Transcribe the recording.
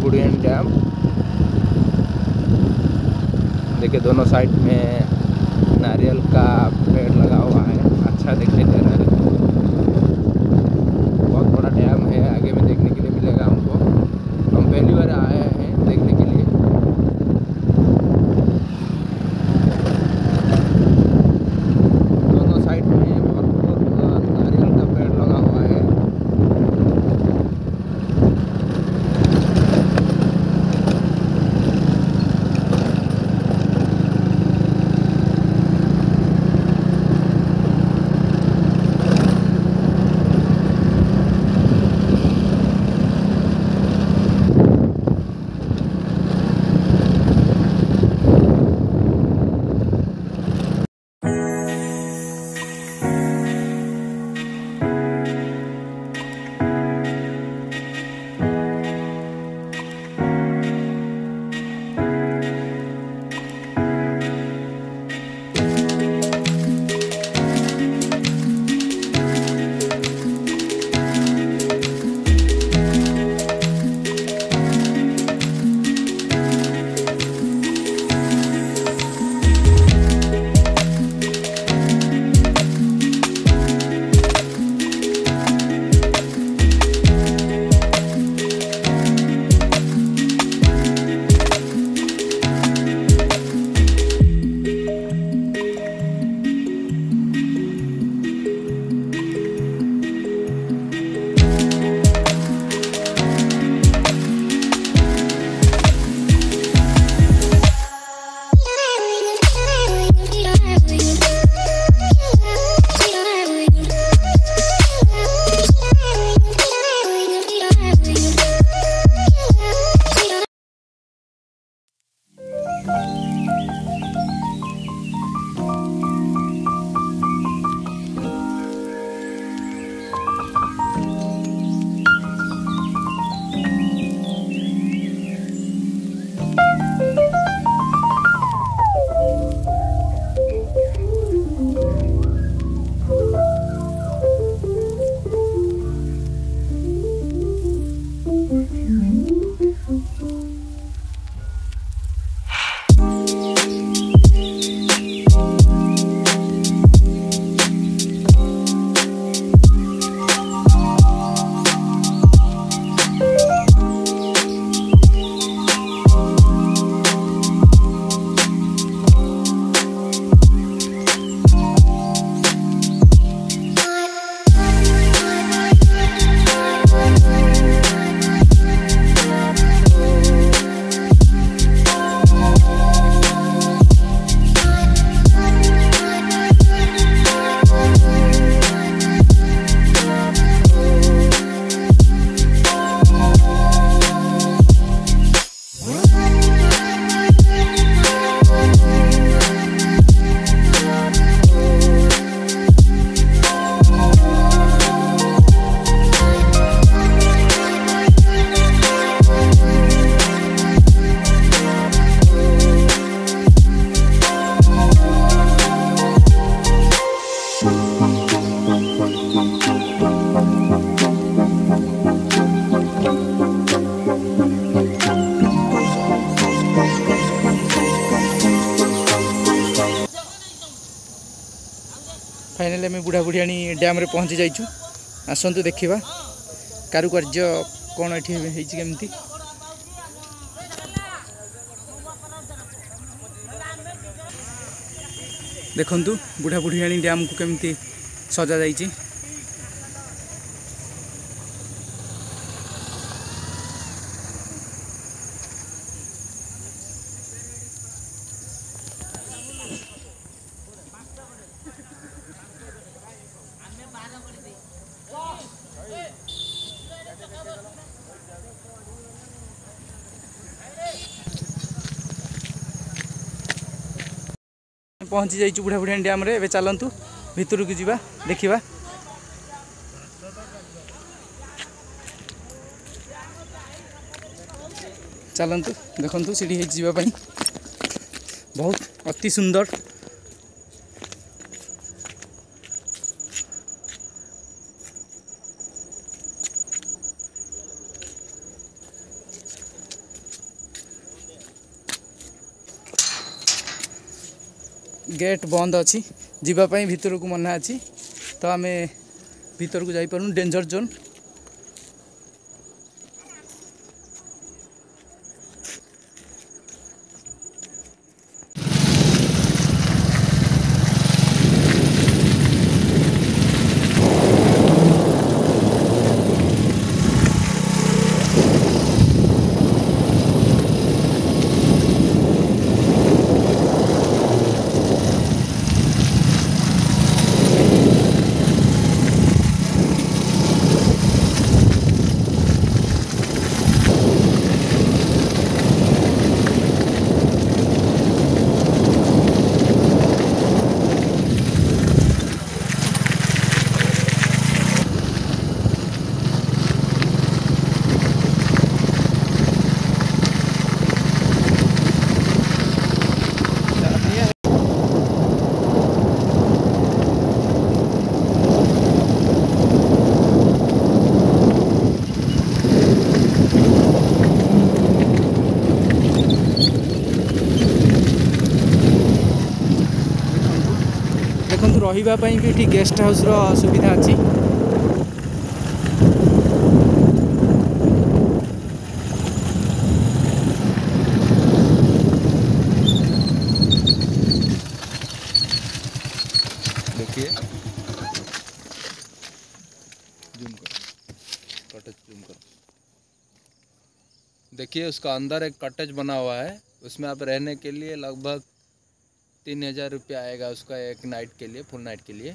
बुढ़ियन dam देखिए दोनों side में नारियल का पेड़ लगा हुआ है। अच्छा दिखाई दे रहा है। ଫାଇନାଲି ଆମେ ବୁଢ଼ା ବୁଢ଼ିଆଣି ଡ୍ୟାମ୍ରେ ପହଞ୍ଚି ଯାଇଛୁ। ଆସନ୍ତୁ ଦେଖିବା କାରୁକାର୍ଯ୍ୟ କ'ଣ ଏଠି ହେଇଛି କେମିତି। ଦେଖନ୍ତୁ ବୁଢ଼ା ବୁଢ଼ିଆଣି ଡ୍ୟାମ୍କୁ କେମିତି ସଜାଯାଇଛି। ପହଞ୍ଚି ଯାଇଛୁ ବୁଢ଼ା ବୁଢ଼ିଆଣି ଡ୍ୟାମ୍ରେ ଏବେ ଚାଲନ୍ତୁ ଭିତରକୁ ଯିବା ଦେଖିବା ଚାଲନ୍ତୁ ଦେଖନ୍ତୁ ସେଠି ହେଇଛି ଯିବା ପାଇଁ ବହୁତ ଅତି ସୁନ୍ଦର ଗେଟ୍ ବନ୍ଦ ଅଛି ଯିବା ପାଇଁ ଭିତରକୁ ମନା ଅଛି ତ ଆମେ ଭିତରକୁ ଯାଇପାରୁନୁ ଡେଞ୍ଜର ଜୋନ୍ ରହିବା ପାଇଁ ବି ଏଠି ଗେଷ୍ଟ ହାଉସ୍ର ସୁବିଧା ଅଛି देखिए जूम करो कॉटेज जूम करो देखिए उसका अंदर एक कॉटेज बना हुआ है उसमें आप रहने के लिए लगभग तीन हज़ार रुपया आएगा उसका एक नाइट के लिए फुल नाइट के लिए।